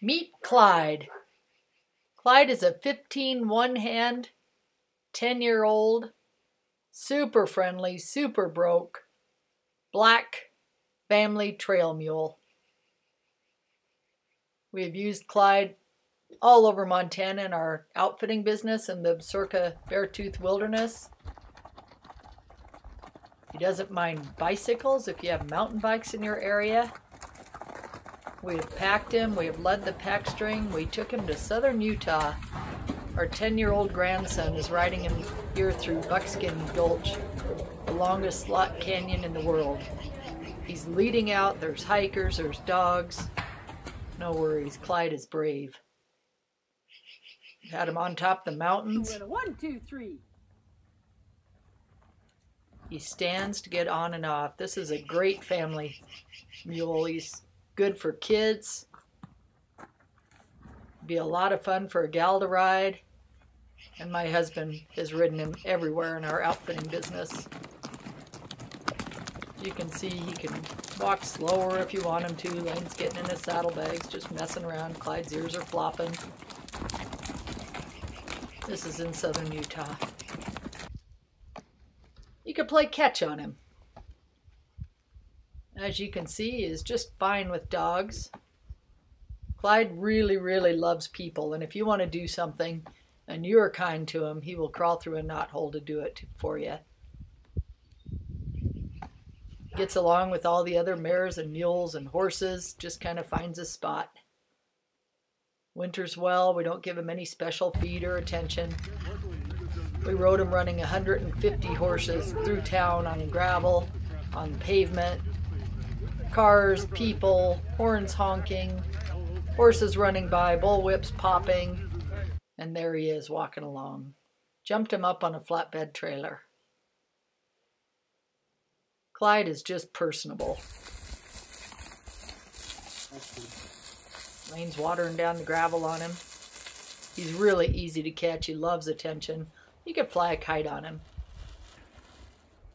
Meet Clyde. Clyde is a 15 one hand, 10 year old, super friendly, super broke, black family trail mule. We have used Clyde all over Montana in our outfitting business in the Absaroka Beartooth Wilderness. He doesn't mind bicycles if you have mountain bikes in your area. We have packed him, we have led the pack string, we took him to southern Utah. Our 10 year old grandson is riding him here through Buckskin Gulch, the longest slot canyon in the world. He's leading out, there's hikers, there's dogs. No worries, Clyde is brave. Had him on top of the mountains. One, two, three. He stands to get on and off. This is a great family mule. He's good for kids. Be a lot of fun for a gal to ride. And my husband has ridden him everywhere in our outfitting business. You can see he can walk slower if you want him to. Lane's getting in his saddlebags, just messing around. Clyde's ears are flopping. This is in southern Utah. You could play catch on him as you can see, is just fine with dogs. Clyde really, really loves people, and if you want to do something and you're kind to him, he will crawl through a knothole to do it for you. Gets along with all the other mares and mules and horses, just kind of finds a spot. Winters well, we don't give him any special feed or attention. We rode him running 150 horses through town on gravel, on pavement, Cars, people, horns honking, horses running by, bullwhips popping, and there he is walking along. Jumped him up on a flatbed trailer. Clyde is just personable. Lane's watering down the gravel on him. He's really easy to catch. He loves attention. You could fly a kite on him.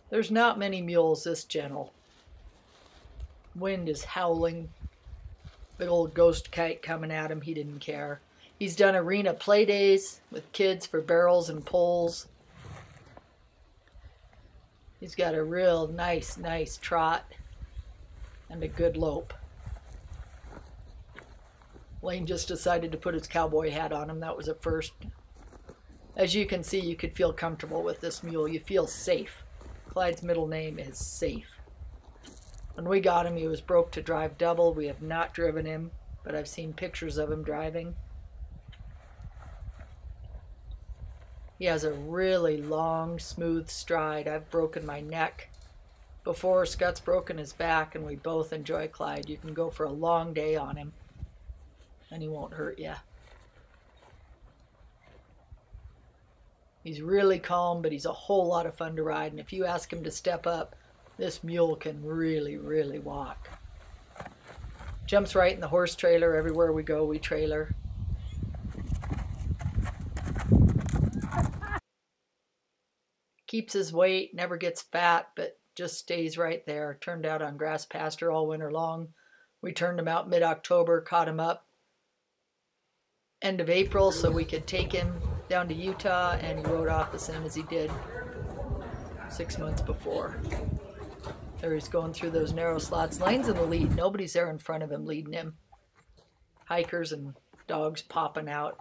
There's not many mules this gentle. Wind is howling. Big old ghost kite coming at him. He didn't care. He's done arena play days with kids for barrels and poles. He's got a real nice, nice trot and a good lope. Lane just decided to put his cowboy hat on him. That was at first. As you can see, you could feel comfortable with this mule. You feel safe. Clyde's middle name is Safe. When we got him, he was broke to drive double. We have not driven him, but I've seen pictures of him driving. He has a really long, smooth stride. I've broken my neck before. Scott's broken his back, and we both enjoy Clyde. You can go for a long day on him, and he won't hurt you. He's really calm, but he's a whole lot of fun to ride. And if you ask him to step up, this mule can really, really walk. Jumps right in the horse trailer. Everywhere we go, we trailer. Keeps his weight, never gets fat, but just stays right there. Turned out on grass pasture all winter long. We turned him out mid-October, caught him up end of April so we could take him down to Utah and he rode off the same as he did six months before. There he's going through those narrow slots. Lane's in the lead. Nobody's there in front of him leading him. Hikers and dogs popping out.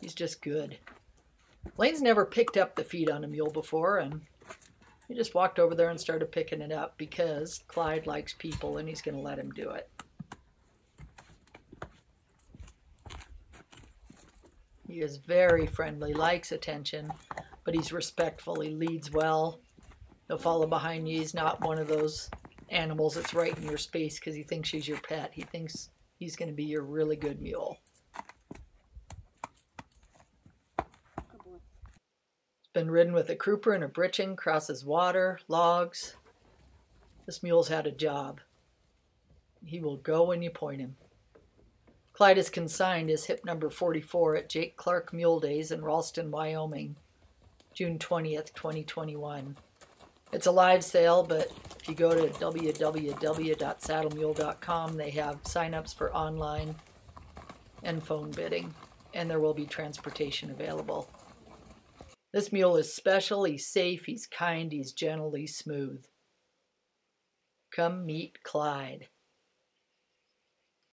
He's just good. Lane's never picked up the feed on a mule before, and he just walked over there and started picking it up because Clyde likes people and he's going to let him do it. He is very friendly, likes attention, but he's respectful. He leads well. He'll follow behind you. He's not one of those animals that's right in your space because he thinks he's your pet. He thinks he's going to be your really good mule. It's been ridden with a crupper and a britching, crosses water, logs. This mule's had a job. He will go when you point him. Clyde is consigned as hip number 44 at Jake Clark Mule Days in Ralston, Wyoming, June 20th, 2021. It's a live sale, but if you go to www.saddlemule.com, they have sign-ups for online and phone bidding, and there will be transportation available. This mule is special, he's safe, he's kind, he's gentle, he's smooth. Come meet Clyde.